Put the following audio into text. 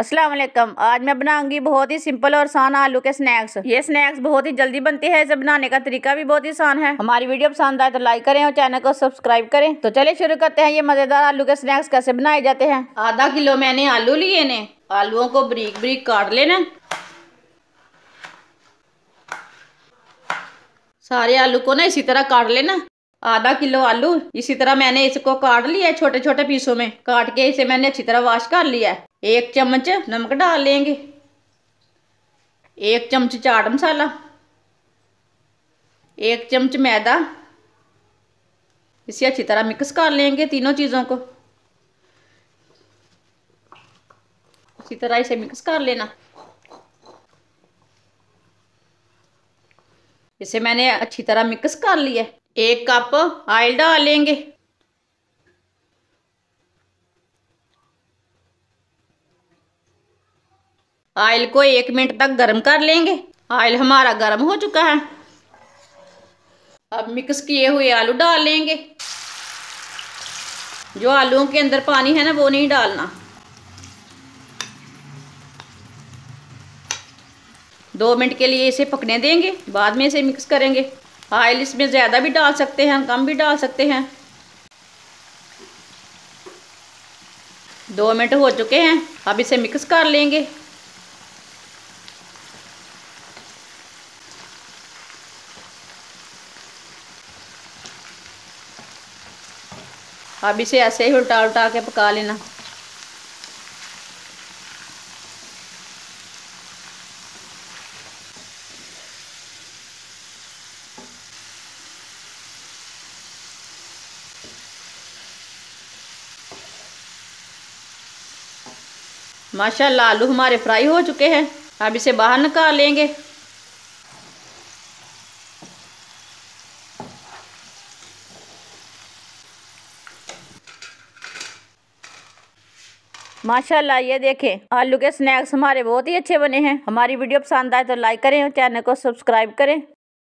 अस्सलाम वालेकुम। आज मैं बनाऊँगी बहुत ही सिंपल और आसान आलू के स्नैक्स ये स्नैक्स बहुत ही जल्दी बनते हैं, इसे बनाने का तरीका भी बहुत ही आसान है। हमारी वीडियो पसंद आए तो लाइक करें और चैनल को सब्सक्राइब करें। तो चलिए शुरू करते हैं, ये मज़ेदार आलू के स्नैक्स कैसे बनाए जाते हैं। आधा किलो मैंने आलू लिए ने। आलुओं को बरीक बरीक काट लेना। सारे आलू को ना इसी तरह काट लेना। आधा किलो आलू, इसी तरह मैंने इसको काट लिया है छोटे छोटे पीसों में। काट के इसे मैंने अच्छी तरह वॉश कर लिया है। एक चम्मच नमक डाल लेंगे। एक चम्मच चाट मसाला। एक चम्मच मैदा। इसे अच्छी तरह मिक्स कर लेंगे तीनों चीज़ों को। इसी तरह इसे मिक्स कर लेना। इसे मैंने अच्छी तरह मिक्स कर लिया। एक कप ऑयल डाल ऑयल को एक मिनट तक गर्म कर लेंगे। ऑयल हमारा गर्म हो चुका है। अब मिक्स किए हुए आलू डाल लेंगे। जो आलूओं के अंदर पानी है ना, वो नहीं डालना। दो मिनट के लिए इसे पकने देंगे, बाद में इसे मिक्स करेंगे। ऑयल इसमें ज़्यादा भी डाल सकते हैं, कम भी डाल सकते हैं। दो मिनट हो चुके हैं, अब इसे मिक्स कर लेंगे। अब इसे ऐसे ही उल्टा उल्टा के पका लेना। माशाल्लाह, आलू हमारे फ्राई हो चुके हैं। अब इसे बाहर निकाल लेंगे। माशाल्लाह, ये देखें, आलू के स्नैक्स हमारे बहुत ही अच्छे बने हैं। हमारी वीडियो पसंद आए तो लाइक करें और चैनल को सब्सक्राइब करें।